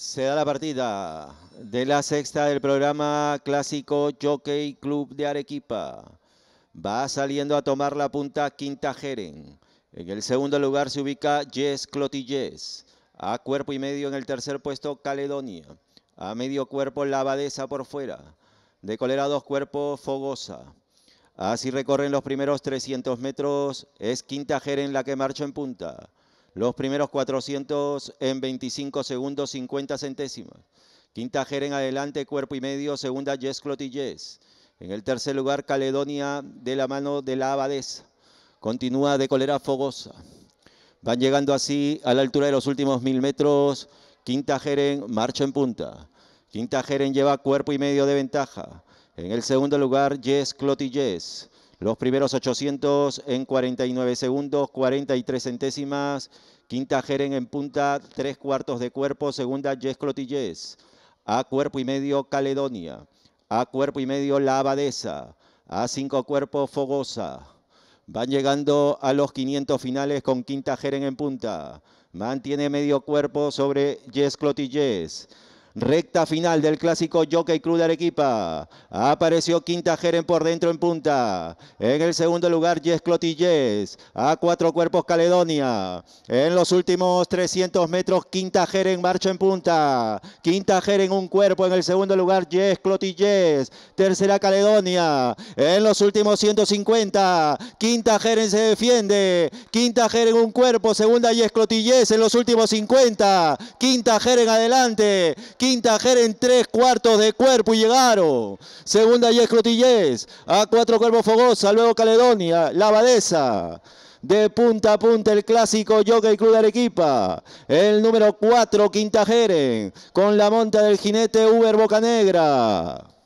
Se da la partida de la sexta del programa clásico Jockey Club de Arequipa. Va saliendo a tomar la punta Quinta Jeren. En el segundo lugar se ubica Jess Clotilles. A cuerpo y medio en el tercer puesto Caledonia. A medio cuerpo La Abadesa por fuera. De colera dos cuerpos Fogosa. Así recorren los primeros 300 metros. Es Quinta Jeren la que marcha en punta. Los primeros 400 en 25 segundos 50 centésimas. Quinta Jeren adelante, cuerpo y medio. Segunda Jess Clotilles. En el tercer lugar Caledonia de la mano de la Abadesa. Continúa de colera fogosa. Van llegando así a la altura de los últimos mil metros. Quinta Jeren marcha en punta. Quinta Jeren lleva cuerpo y medio de ventaja. En el segundo lugar, Jess Clotilles. Los primeros 800 en 49 segundos, 43 centésimas. Quinta Jeren en punta, tres cuartos de cuerpo. Segunda, Jess Clotilles. A cuerpo y medio, Caledonia. A cuerpo y medio, La Abadesa. A cinco cuerpos, Fogosa. Van llegando a los 500 finales con Quinta Jeren en punta. Mantiene medio cuerpo sobre Jess Clotilles. Recta final del clásico Jockey Cruz de Arequipa. Apareció Quinta Jeren por dentro en punta. En el segundo lugar, Jess Clotilles. A cuatro cuerpos Caledonia. En los últimos 300 metros, Quinta Jeren marcha en punta. Quinta Jeren un cuerpo. En el segundo lugar, Jess Clotilles. Tercera Caledonia. En los últimos 150, Quinta Jeren se defiende. Quinta Jeren un cuerpo. Segunda Jess Clotilles en los últimos 50. Quinta Jeren adelante. Jeren tres cuartos de cuerpo y llegaron. Segunda Yes Clotillés. A cuatro cuerpos Fogosa. Luego Caledonia. La Abadesa. De punta a punta el clásico Jockey Club de Arequipa. El número 4, Quinta Jeren. Con la monta del jinete Uber Bocanegra.